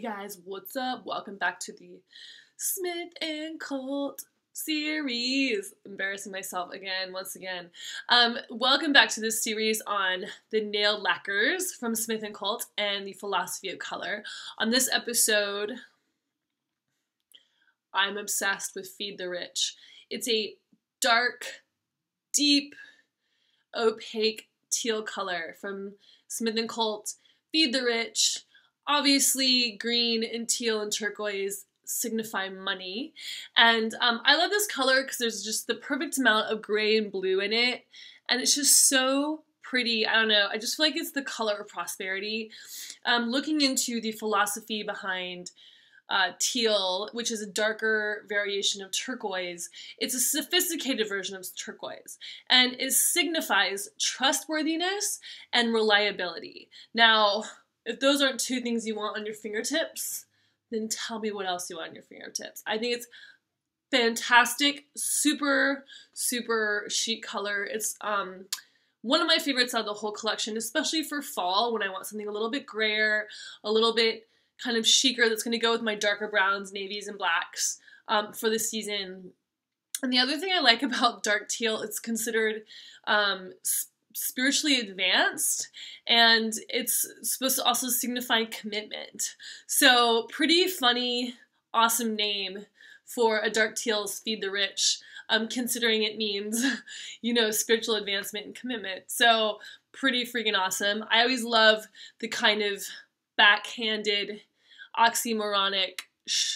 guys, what's up? Welcome back to the Smith and Cult series. Embarrassing myself again, once again. Um, welcome back to this series on the nail lacquers from Smith and Cult and the philosophy of color. On this episode, I'm obsessed with Feed the Rich. It's a dark, deep, opaque teal color from Smith and Cult. Feed the Rich obviously green and teal and turquoise signify money. And um, i love this color because there's just the perfect amount of gray and blue in it. And it's just so pretty. I don't know. I just feel like it's the color of prosperity. Um, looking into the philosophy behind uh, teal, which is a darker variation of turquoise. It's a sophisticated version of turquoise, and it signifies trustworthiness and reliability. Now, if those aren't two things you want on your fingertips, then tell me what else you want on your fingertips. I think it's fantastic, super, super chic color. It's um one of my favorites out of the whole collection, especially for fall when I want something a little bit grayer, a little bit kind of chicer that's going to go with my darker browns, navies, and blacks um, for the season. And the other thing I like about dark teal, it's considered um, spiritually advanced and it's supposed to also signify commitment. So, pretty funny, awesome name for a dark teal's Feed the Rich, um, considering it means, you know, spiritual advancement and commitment. So, pretty freaking awesome. I always love the kind of backhanded, oxymoronic,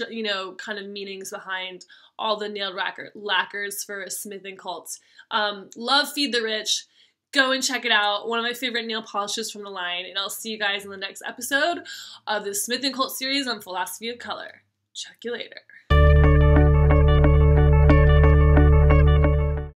you know, kind of meanings behind all the nail lacquer, lacquers for Smith and Cults. Um, love Feed the Rich go and check it out. One of my favorite nail polishes from the line. And I'll see you guys in the next episode of the Smith & Cult series on philosophy of color. Check you later.